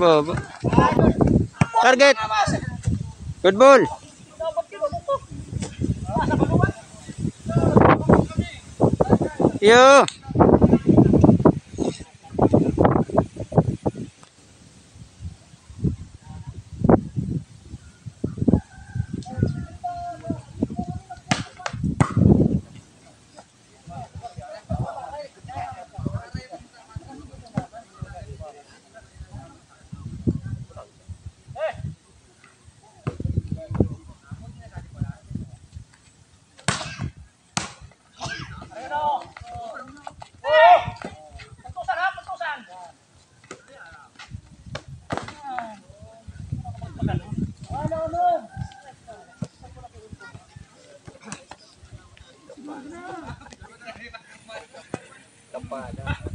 Baba. Target. Good ball. Yo. Luwas.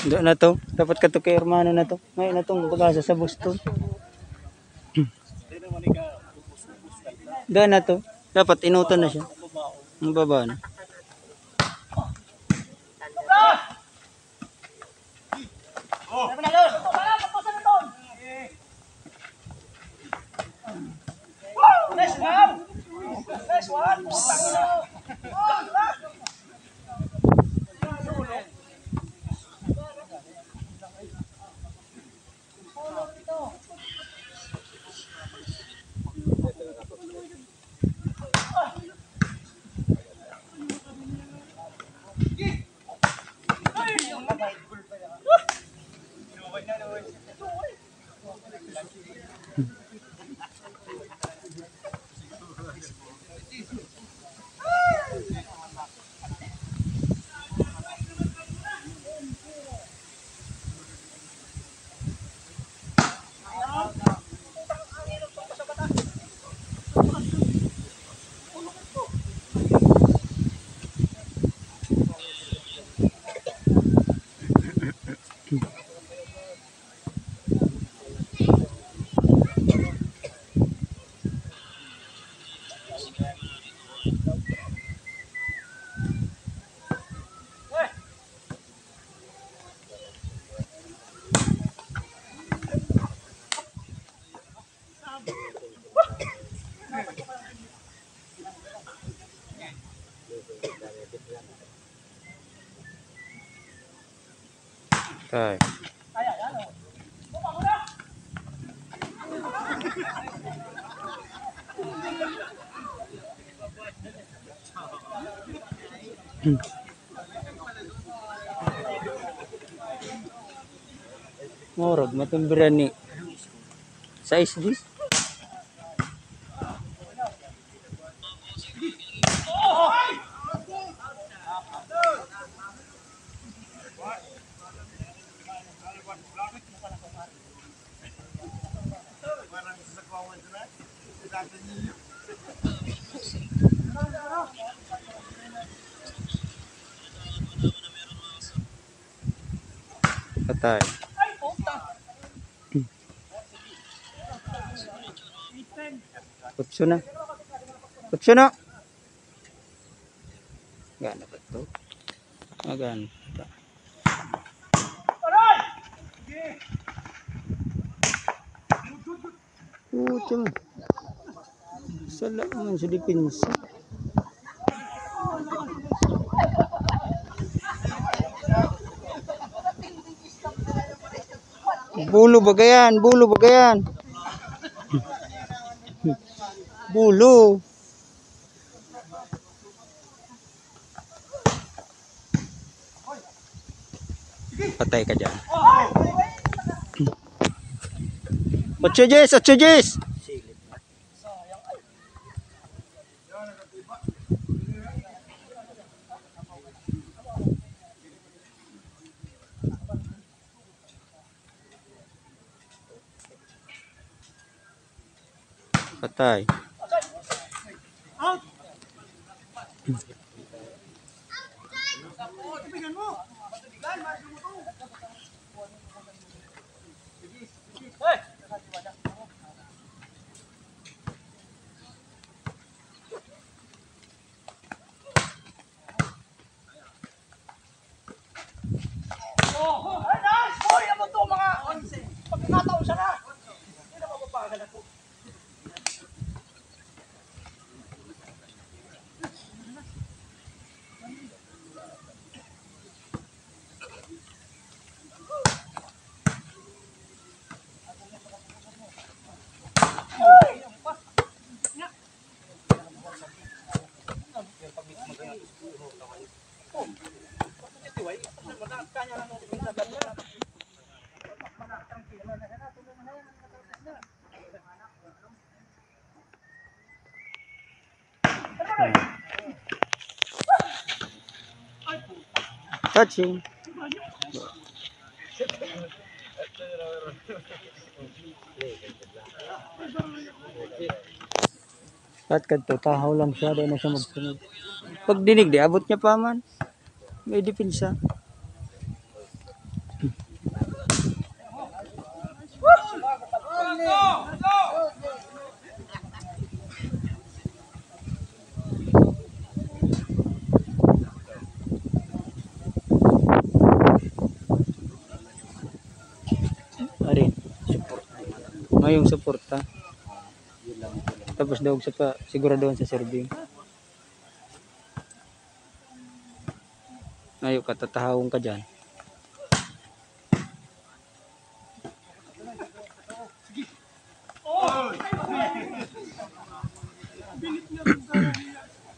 Doon na to. Dapat ka to kay hermano na to. Ngayon na tong bagasa sa Boston. Doon na to. Dapat inutan na siya. Ang baba na. Đây. Hmm. Matang berani. Size this? Patay. Kutso na. Kutso na. Gana ba ito? Ah, gana. ba? Puta man. Sala man sa dipinsa. Bulo bagayan, bulo bagayan. Bulo. Patay ka dyan. Ocho Jess, ocho Jess. Patay. Touching. At kadto tahaw lang siya dahil na siya magsunod. Pag dinig di abot niya pa man. May dipinsa. Ari. Ngayong suporta. Tapos daw sa pa siguraduhan sa serving. Ngayon ka tatahawon ka diyan.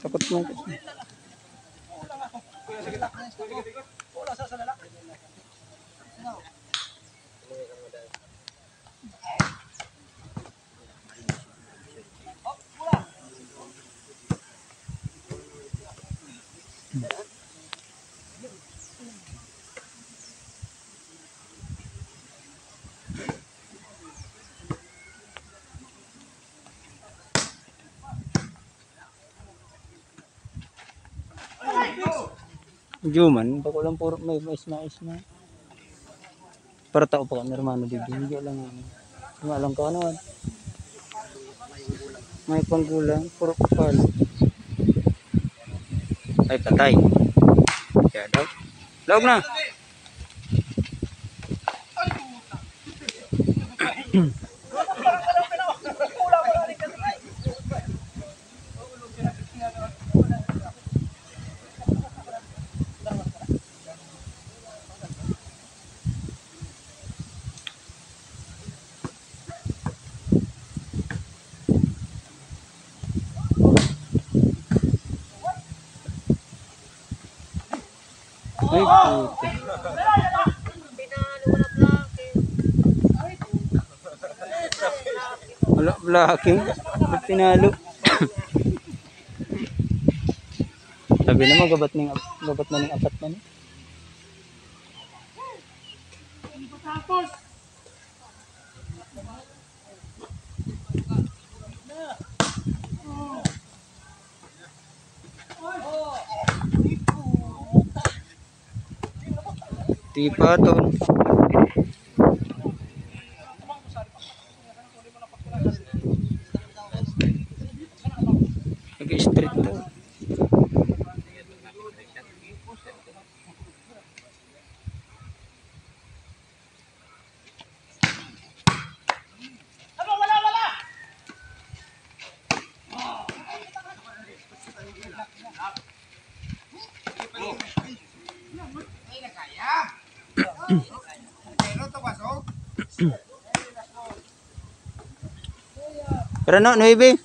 Takot mo. Juman, bako lang puro may mais mais na. Para tao pa kami hermano dito. Hindi lang ano. Hindi lang ka ano. May panggulang, puro kapal. Ay, patay. Kaya daw. Log na. Ay, plake. Wala, blocking. Ba't pinalo? Sabi naman, gabat ning gabat na ning apat na ni. Di pa Pero no, 9.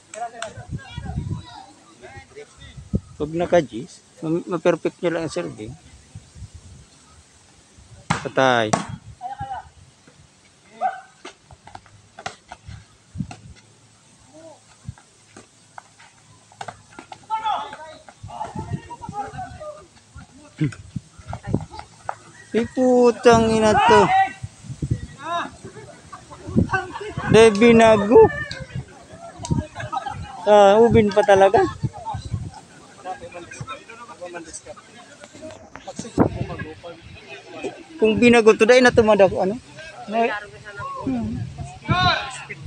Pag naka-G's, ma- ma-perfect nyo lang ang serving. Patay. Ay putang ina to. De binago. Ah, ubin pa talaga. Kung binago to dahil na tumada ko ano? May, Laro ko sana po. speed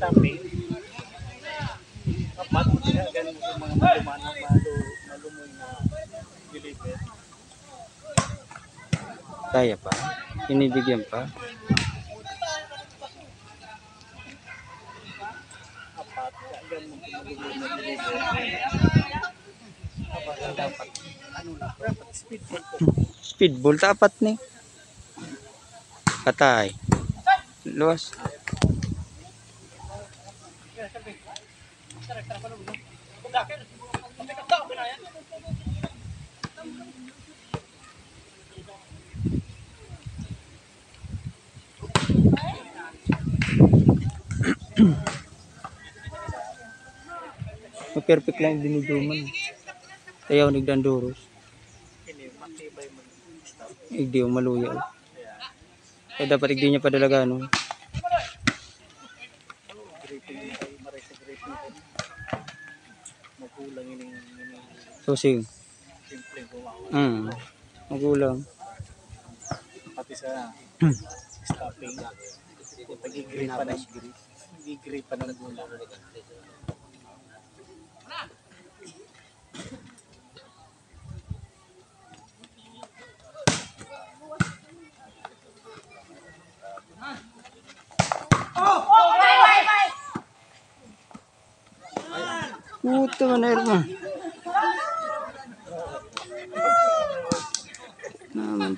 Speedball tapat ni. Patay. Luwas. Perfect lang diniduman. Ayaw nagdanduros. Hindi, matibay mo. Stop. Igdi maluya. Kaya dapat igdi niya padalaga no. Gumawa. Mm. Magulang. Pati sa stopping. Nag-grip pa na. Nag-grip pa na nagulang. Puta man Irma. Naman.